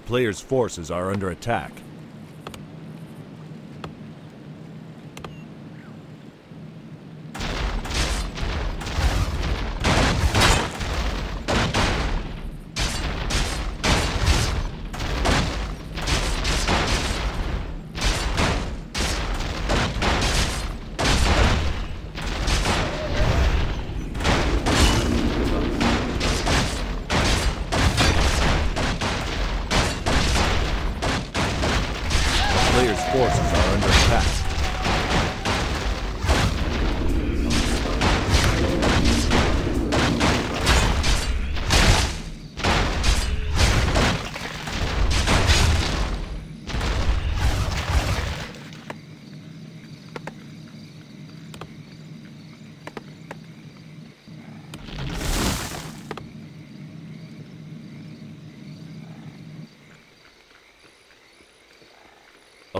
player's forces are under attack.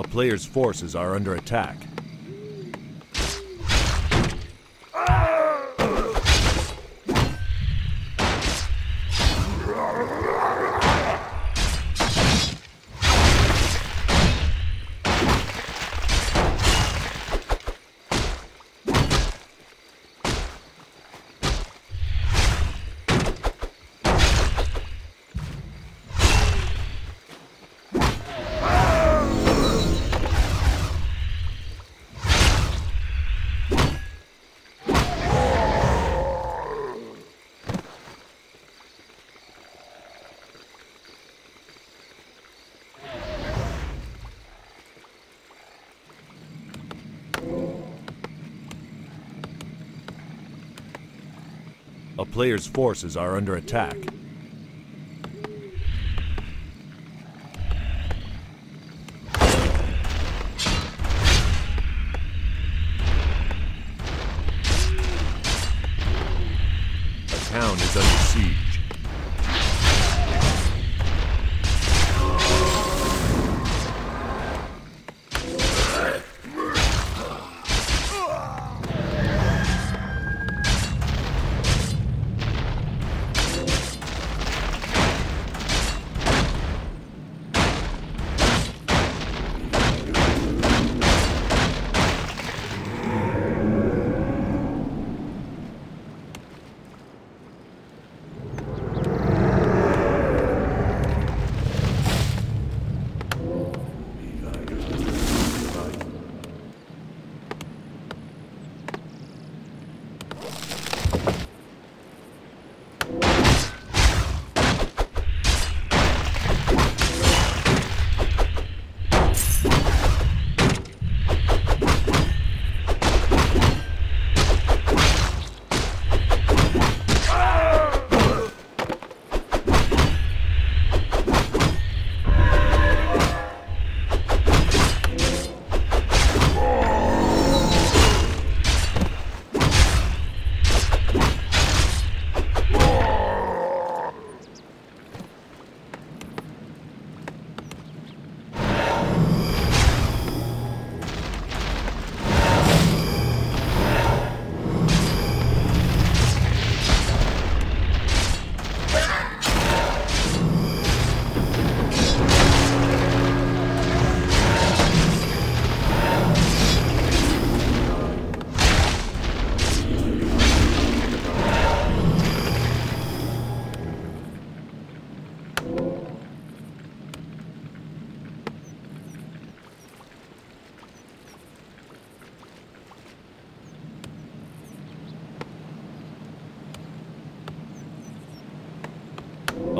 A player's forces are under attack. A player's forces are under attack.